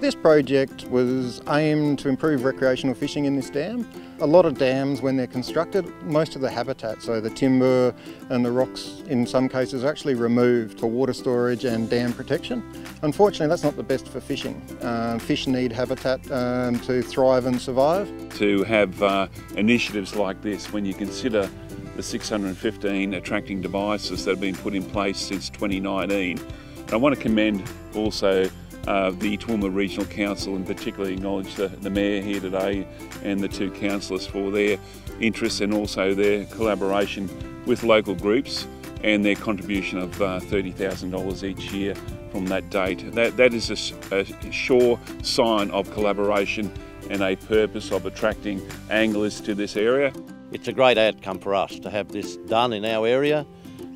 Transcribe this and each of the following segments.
This project was aimed to improve recreational fishing in this dam. A lot of dams, when they're constructed, most of the habitat, so the timber and the rocks in some cases are actually removed for water storage and dam protection. Unfortunately, that's not the best for fishing. Um, fish need habitat um, to thrive and survive. To have uh, initiatives like this, when you consider the 615 attracting devices that have been put in place since 2019, and I want to commend also uh, the Toowoomba Regional Council and particularly acknowledge the, the Mayor here today and the two councillors for their interest and also their collaboration with local groups and their contribution of uh, $30,000 each year from that date. That, that is a, a sure sign of collaboration and a purpose of attracting anglers to this area. It's a great outcome for us to have this done in our area.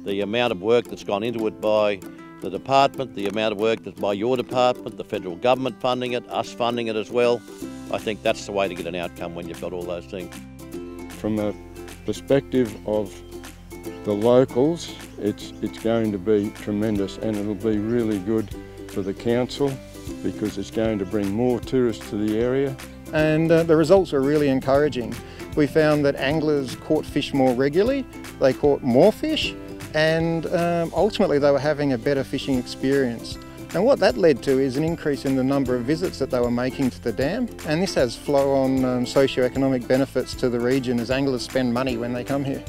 The amount of work that's gone into it by the department, the amount of work that's by your department, the federal government funding it, us funding it as well. I think that's the way to get an outcome when you've got all those things. From a perspective of the locals, it's, it's going to be tremendous and it'll be really good for the council because it's going to bring more tourists to the area. And uh, the results are really encouraging. We found that anglers caught fish more regularly, they caught more fish, and um, ultimately they were having a better fishing experience. And what that led to is an increase in the number of visits that they were making to the dam, and this has flow-on um, socio-economic benefits to the region as anglers spend money when they come here.